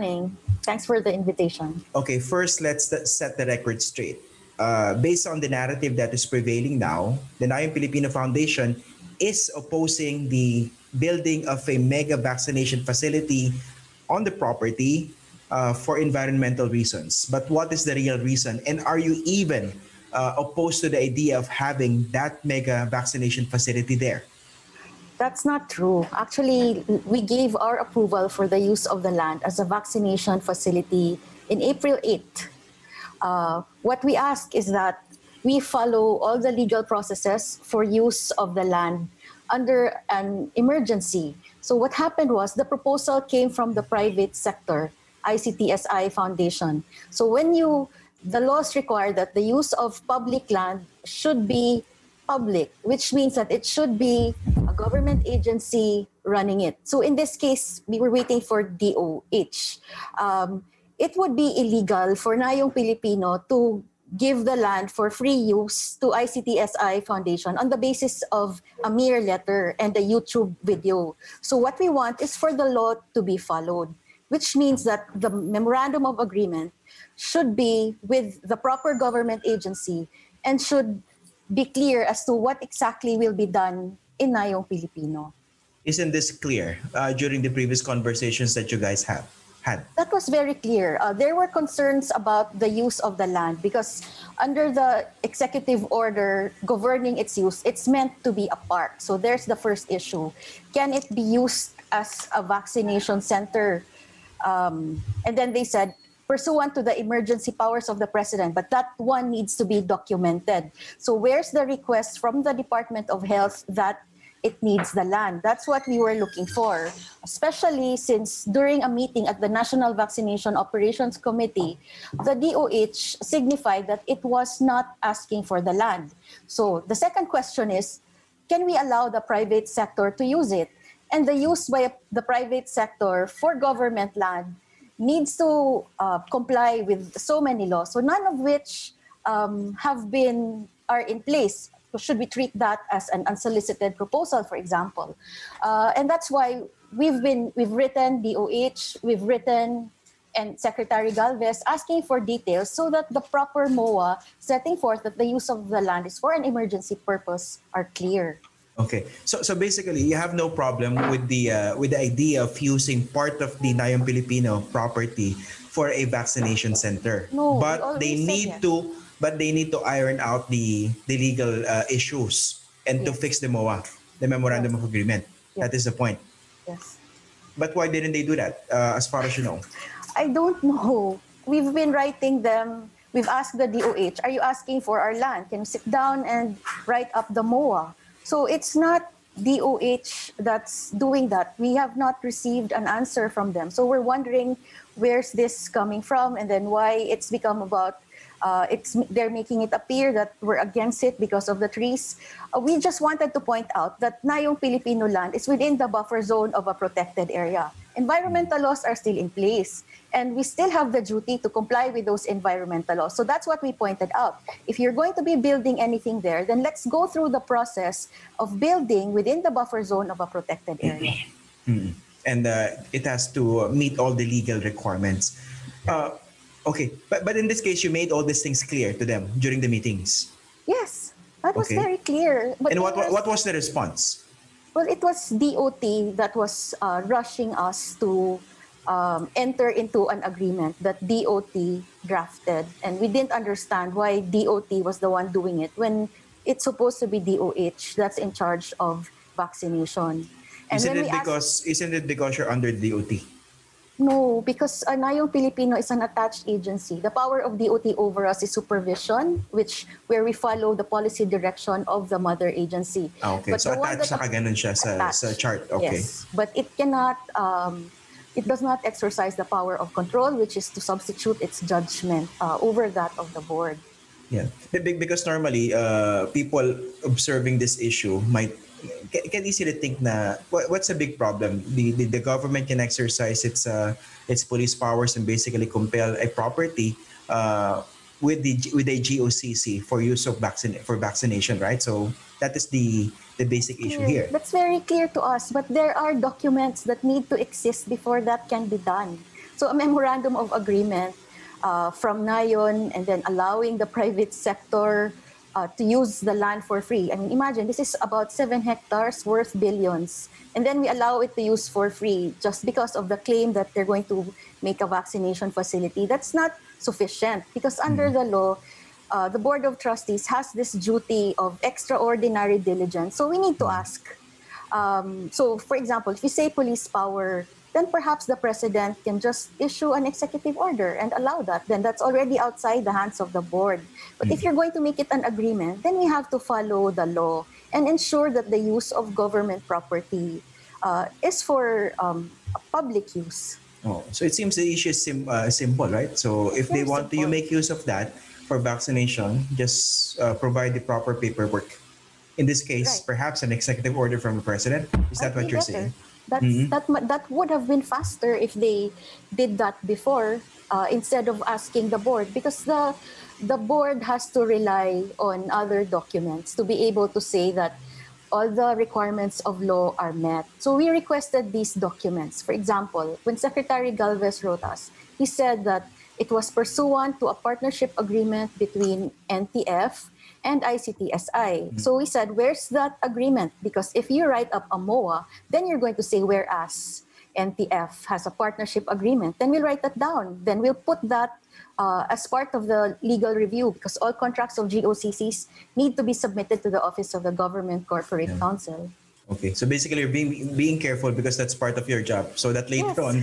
morning. Thanks for the invitation. Okay, first let's set the record straight. Uh, based on the narrative that is prevailing now, the Nayong Pilipino Foundation is opposing the building of a mega vaccination facility on the property uh, for environmental reasons. But what is the real reason? And are you even uh, opposed to the idea of having that mega vaccination facility there? That's not true. Actually, we gave our approval for the use of the land as a vaccination facility in April 8th. Uh, what we ask is that we follow all the legal processes for use of the land under an emergency. So what happened was the proposal came from the private sector, ICTSI Foundation. So when you the laws require that the use of public land should be public, which means that it should be a government agency running it. So in this case, we were waiting for DOH. Um, it would be illegal for Nayong Pilipino to give the land for free use to ICTSI Foundation on the basis of a mere letter and a YouTube video. So what we want is for the law to be followed, which means that the memorandum of agreement should be with the proper government agency and should be clear as to what exactly will be done in Nayong Filipino. Isn't this clear uh, during the previous conversations that you guys have had? That was very clear. Uh, there were concerns about the use of the land because under the executive order governing its use, it's meant to be a park. So there's the first issue. Can it be used as a vaccination center? Um, and then they said pursuant to the emergency powers of the president, but that one needs to be documented. So where's the request from the Department of Health that it needs the land. That's what we were looking for, especially since during a meeting at the National Vaccination Operations Committee, the DOH signified that it was not asking for the land. So the second question is, can we allow the private sector to use it? And the use by the private sector for government land needs to uh, comply with so many laws, so none of which um, have been are in place should we treat that as an unsolicited proposal, for example? Uh, and that's why we've been we've written DOH, we've written and Secretary Galvez asking for details so that the proper MOA setting forth that the use of the land is for an emergency purpose are clear. Okay, so so basically, you have no problem with the uh, with the idea of using part of the Nayong Filipino property for a vaccination center, No, but they need yes. to but they need to iron out the the legal uh, issues and to Yes. fix the MOA, the memorandum of agreement. Yes. That is the point. Yes. But why didn't they do that? Uh, as far as you know, I don't know. We've been writing them. We've asked the DOH, are you asking for our land? Can you sit down and write up the MOA? So it's not DOH that's doing that. We have not received an answer from them. So we're wondering where's this coming from and then why it's become about uh, it's they're making it appear that we're against it because of the trees. Uh, we just wanted to point out that Nayong Pilipino land is within the buffer zone of a protected area. Environmental laws are still in place, and we still have the duty to comply with those environmental laws. So that's what we pointed out. If you're going to be building anything there, then let's go through the process of building within the buffer zone of a protected area. and uh, it has to meet all the legal requirements. Uh, okay, but but in this case, you made all these things clear to them during the meetings. Yes, that was Okay. very clear. But and what, what was- what was the response? Well, it was DOT that was uh, rushing us to um, enter into an agreement that DOT drafted. And we didn't understand why DOT was the one doing it when it's supposed to be DOH that's in charge of vaccination. And Isn't it we asked- because isn't it because you're under DOT? No, because uh, Nayong Filipino is an attached agency. The power of DOT over us is supervision, which where we follow the policy direction of the mother agency. Ah, okay. But so attached sa ganun siya sa, Attached. sa chart. Okay. Yes, but it cannot. Um, it does not exercise the power of control, which is to substitute its judgment uh, over that of the board. Yeah. Be- be- Because normally, uh, people observing this issue might can, can easily think na what, what's a big problem? The, the the government can exercise its uh, its police powers and basically compel a property uh, with the with a GOCC for use of vaccine for vaccination, right? So that is the the basic issue here. That's very clear to us, but there are documents that need to exist before that can be done. So a memorandum of agreement uh, from Nayon and then allowing the private sector uh, to use the land for free. I mean, imagine this is about seven hectares worth billions. And then we allow it to use for free just because of the claim that they're going to make a vaccination facility. That's not sufficient because under the law, uh, the Board of Trustees has this duty of extraordinary diligence. So we need to ask. Um, so, for example, if you say police power, then perhaps the president can just issue an executive order and allow that. Then that's already outside the hands of the board. But if you're going to make it an agreement, then we have to follow the law and ensure that the use of government property uh, is for um, public use. Oh, so it seems the issue is sim- uh, simple, right? So if they want to you make use of that for vaccination, just uh, provide the proper paperwork. In this case, Right. perhaps an executive order from the president. Is that Might what you're better. saying? That's, Mhm. that, that would have been faster if they did that before uh, instead of asking the board because the, the board has to rely on other documents to be able to say that all the requirements of law are met. So we requested these documents. For example, when Secretary Galvez wrote us, he said that it was pursuant to a partnership agreement between NTF and ICTSI. So we said, where's that agreement? Because if you write up a MOA, then you're going to say, whereas NTF has a partnership agreement, then we'll write that down. Then we'll put that uh, as part of the legal review because all contracts of GOCCs need to be submitted to the Office of the Government Corporate Yeah. Counsel. Okay, so basically you're being being careful because that's part of your job. So that later Yes. on,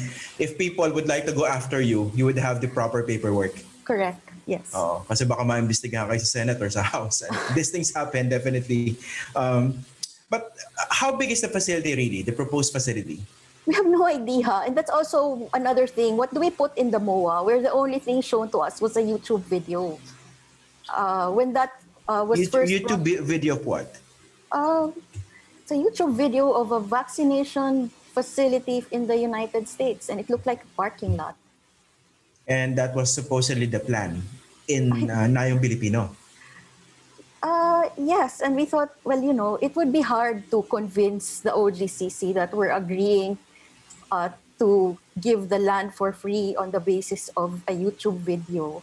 if people would like to go after you, you would have the proper paperwork. Correct. Yes. Oo, kasi baka maimbestigahan kayo sa Senate or sa House. And these things happen definitely. Um, but how big is the facility really, the proposed facility? We have no idea. And that's also another thing. What do we put in the MOA? Where the only thing shown to us was a YouTube video. Uh, when that uh, was YouTube, first YouTube vi- video of what? Uh, it's a YouTube video of a vaccination facility in the United States, and it looked like a parking lot. And that was supposedly the plan in uh, Nayong Pilipino. Uh, yes, and we thought, well, you know, it would be hard to convince the OGCC that we're agreeing uh, to give the land for free on the basis of a YouTube video.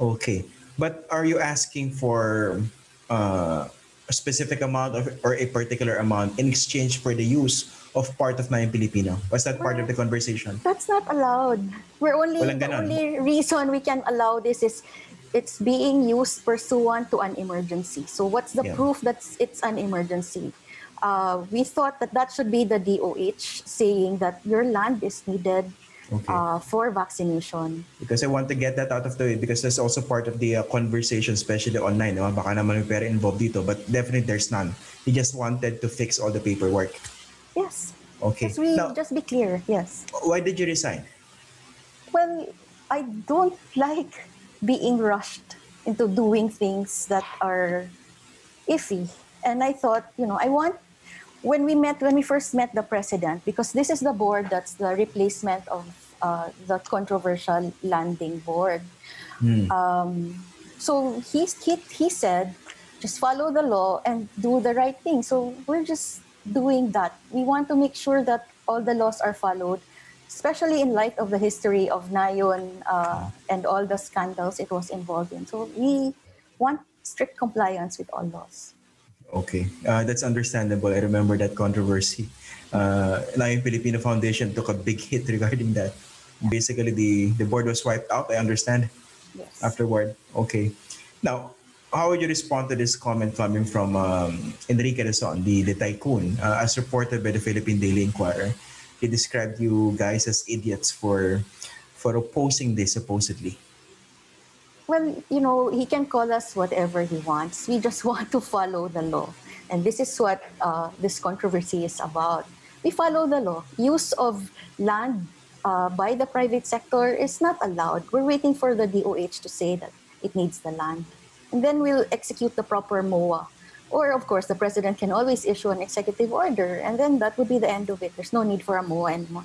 Okay. But are you asking for uh, a specific amount of, or a particular amount in exchange for the use of part of Nayong Pilipino? Was that part of the conversation? That's not allowed. We're only the only reason we can allow this is it's being used pursuant to an emergency. So what's the Yeah. proof that it's an emergency? Uh, we thought that that should be the DOH saying that your land is needed Okay. uh, for vaccination. Because I want to get that out of the way because that's also part of the uh, conversation, especially online. No? Baka naman may pera involved dito, but definitely there's none. He just wanted to fix all the paperwork. Yes. Okay. Just, we, Now, just be clear. Yes. why did you resign? Well, I don't like being rushed into doing things that are iffy. And I thought, you know, I want when we met when we first met the president because this is the board that's the replacement of uh, the controversial landing board. Hmm. Um, so he, he he said, just follow the law and do the right thing. So we're just doing that. We want to make sure that all the laws are followed, especially in light of the history of Nayon uh, and all the scandals it was involved in. So we want strict compliance with all laws. Okay, uh, that's understandable. I remember that controversy. Uh, Nayong Pilipino Foundation took a big hit regarding that. Basically, the, the board was wiped out, I understand, Yes. afterward. Okay. Now, how would you respond to this comment coming from um, Enrique Razon, the, the tycoon, uh, as reported by the Philippine Daily Inquirer? He described you guys as idiots for for opposing this supposedly. Well, you know, he can call us whatever he wants. We just want to follow the law. And this is what uh, this controversy is about. We follow the law. Use of land uh, by the private sector is not allowed. We're waiting for the DOH to say that it needs the land. And then we'll execute the proper MOA. Or, of course, the president can always issue an executive order, and then that would be the end of it. There's no need for a MOA anymore.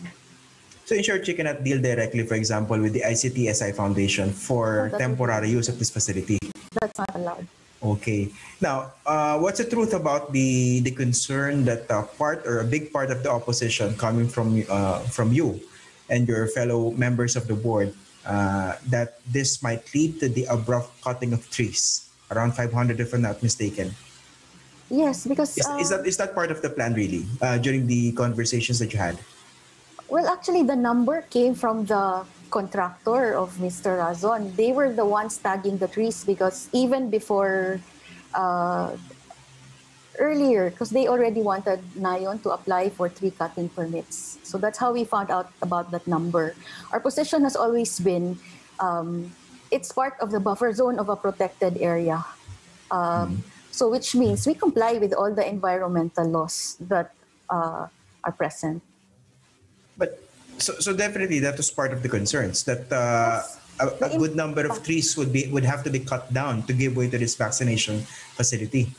So in short, you cannot deal directly, for example, with the ICTSI Foundation for No, temporary use of this facility. That's not allowed. Okay. Now, uh, what's the truth about the the concern that a part or a big part of the opposition coming from uh, from you and your fellow members of the board uh, that this might lead to the abrupt cutting of trees, around 500 if I'm not mistaken. Yes, because Is, is uh, that is that part of the plan really uh, during the conversations that you had? Well, actually, the number came from the contractor of Mr. Razon. They were the ones tagging the trees because even before uh, earlier, because they already wanted Nayon to apply for tree cutting permits. So that's how we found out about that number. Our position has always been um, it's part of the buffer zone of a protected area. Um, So, which means we comply with all the environmental laws that uh, are present. But so, so definitely that was part of the concerns that uh, a, a good number of trees would be would have to be cut down to give way to this vaccination facility.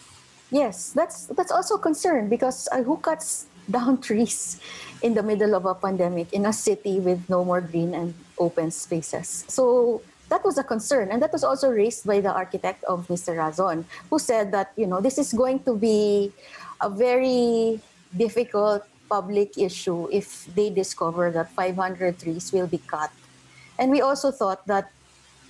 Yes, that's that's also a concern because uh, who cuts down trees in the middle of a pandemic in a city with no more green and open spaces? So that was a concern, and that was also raised by the architect of Mr. Razon, who said that you know this is going to be a very difficult public issue if they discover that 500 trees will be cut. And we also thought that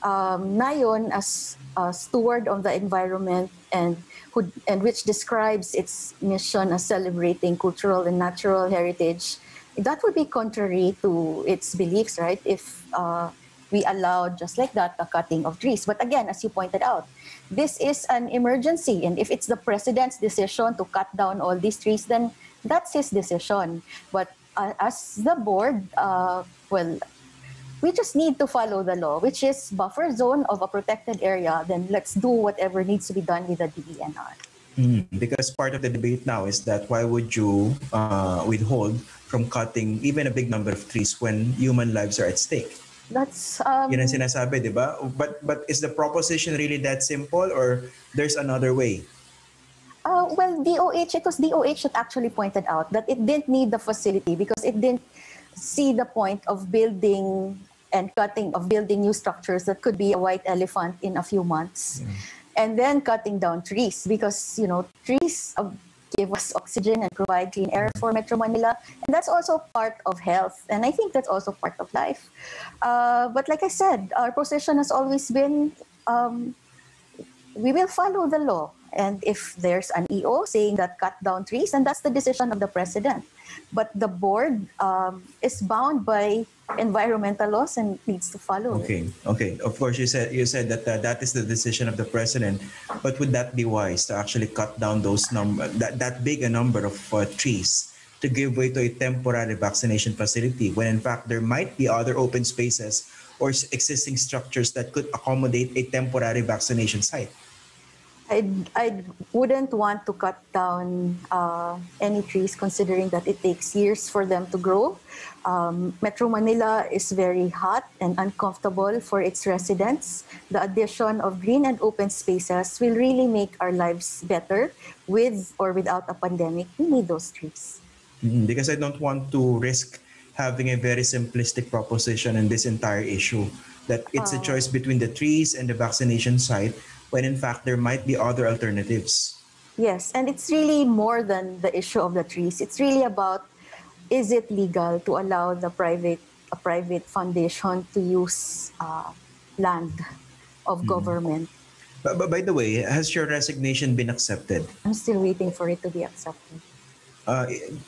um, Nayon as a steward of the environment and who, and which describes its mission as celebrating cultural and natural heritage, that would be contrary to its beliefs, right? If uh, we allowed just like that the cutting of trees. But again, as you pointed out, this is an emergency, and if it's the president's decision to cut down all these trees, then that's his decision. But uh, as the board, uh, well, we just need to follow the law, which is buffer zone of a protected area. Then let's do whatever needs to be done with the DENR. Mm, Because part of the debate now is that why would you uh, withhold from cutting even a big number of trees when human lives are at stake? That's um, Yan ang sinasabi, di ba? But but is the proposition really that simple or there's another way? Uh, well, DOH, it was DOH that actually pointed out that it didn't need the facility because it didn't see the point of building and cutting, of building new structures that could be a white elephant in a few months. And then cutting down trees because, you know, trees uh, give us oxygen and provide clean air for Metro Manila. And that's also part of health. And I think that's also part of life. Uh, but like I said, our position has always been um, we will follow the law. And if there's an EO saying that cut down trees, and that's the decision of the president. But the board um, is bound by environmental laws and needs to follow. Okay, okay. Of course, you said you said that uh, that is the decision of the president. But would that be wise to actually cut down those number that that big a number of uh, trees to give way to a temporary vaccination facility when in fact there might be other open spaces or existing structures that could accommodate a temporary vaccination site? I, I wouldn't want to cut down uh, any trees considering that it takes years for them to grow. Um, Metro Manila is very hot and uncomfortable for its residents. The addition of green and open spaces will really make our lives better with or without a pandemic. We need those trees. Mhm, Because I don't want to risk having a very simplistic proposition in this entire issue that it's a Oh. choice between the trees and the vaccination site when in fact there might be other alternatives. Yes, and it's really more than the issue of the trees. It's really about is it legal to allow the private a private foundation to use uh, land of government? But, but by the way, has your resignation been accepted? I'm still waiting for it to be accepted. Uh,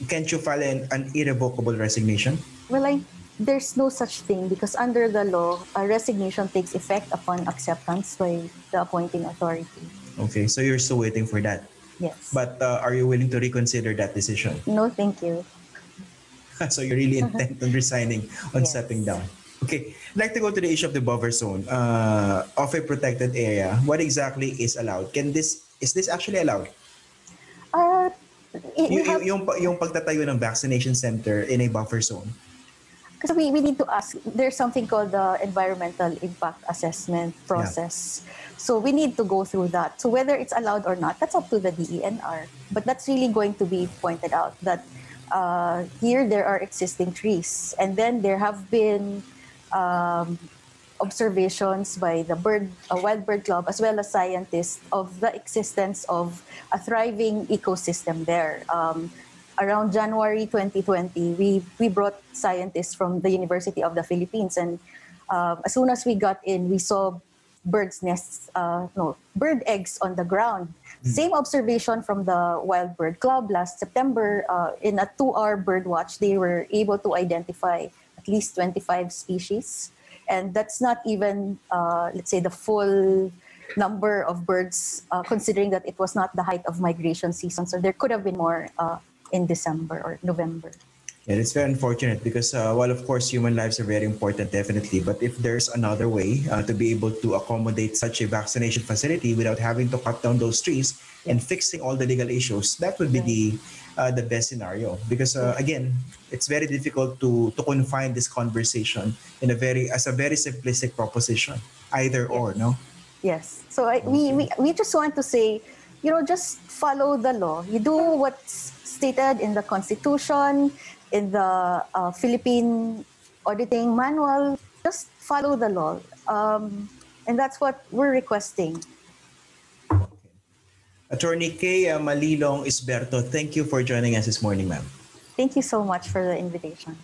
can't you file an, an irrevocable resignation? Well, I there's no such thing because under the law, a resignation takes effect upon acceptance by the appointing authority. Okay, so you're still waiting for that. Yes. But uh, are you willing to reconsider that decision? no, thank you. so you're really intent on resigning, on Yes. stepping down. Okay, I'd like to go to the issue of the buffer zone uh, of a protected area. What exactly is allowed? Can this is this actually allowed? Uh, Y- have- y- yung, yung pagtatayo ng vaccination center in a buffer zone. Because we, we need to ask, there's something called the environmental impact assessment process. So we need to go through that. So whether it's allowed or not, that's up to the DENR. But that's really going to be pointed out that uh, here there are existing trees. And then there have been um, observations by the bird, uh, Wild Bird Club, as well as scientists of the existence of a thriving ecosystem there. Um, around January 2020, we, we brought scientists from the University of the Philippines. And um, as soon as we got in, we saw birds' nests, uh, no, bird eggs on the ground. Same observation from the Wild Bird Club last September. Uh, in a two hour bird watch, they were able to identify at least 25 species. And that's not even, uh, let's say, the full number of birds, uh, considering that it was not the height of migration season. So there could have been more uh, in December or November. And it's very unfortunate because uh, while of course human lives are very important, definitely, but if there's another way uh, to be able to accommodate such a vaccination facility without having to cut down those trees and fixing all the legal issues, that would be the uh, the best scenario. Because uh, again, it's very difficult to to confine this conversation in a very as a very simplistic proposition, either or, no. Yes. So I, we, we, we just want to say, you know, just follow the law. You do what's stated in the Constitution, in the uh, Philippine Auditing Manual. Just follow the law. Um, and that's what we're requesting. Attorney Kay Malilong Isberto, thank you for joining us this morning, ma'am. Thank you so much for the invitation.